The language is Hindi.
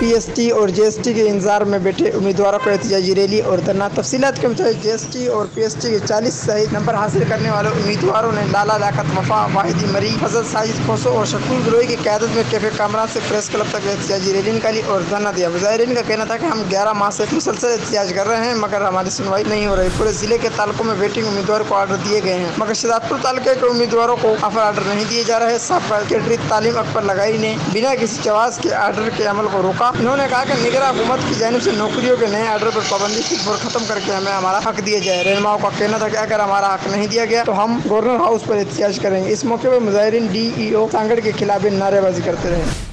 पीएसटी और जीएसटी के इंतज़ार में बैठे उम्मीदवारों को एहतजाजी रैली और धरना तफसीत के मुताबिक जीएसटी और पीएसटी के चालीस सही नंबर हासिल करने वाले उम्मीदवारों ने लाला लाकत वफा वाहिदी मरी फजल साजिद खोसो और शकुल गलोई की क्यादत में कैफ़े कामरा से प्रेस क्लब तक एहतजाजी रैली निकाली और धरना दिया। मुजाहरीन का कहना था कि हम ग्यारह माह से मुसलसल एहतजाज कर रहे हैं, मगर हमारी सुनवाई नहीं हो रही। पूरे ज़िले के तालकों में वेटिंग उम्मीदवार को आर्डर दिए गए हैं, मगर शहजादपुर तालके के उम्मीदवारों को ऑफ़र आर्डर नहीं दिए जा रहे सेक्रेटरी तालीम अकबर लगाई ने बिना किसी जवाब के आर्डर के अमल को रोका इन्होंने कहा कि निगरा हुकूमत की जानब से नौकरियों के नए आर्डर पर पाबंदी सिर्फ़ और खत्म करके हमें हमारा हक दिया जाए। रहनुमाओं का कहना था कि अगर हमारा हक नहीं दिया गया तो हम गवर्नर हाउस पर एहतियाज करेंगे। इस मौके पर मुजाहरीन डी ई ओ सांगड़ के खिलाफ नारेबाजी करते रहे।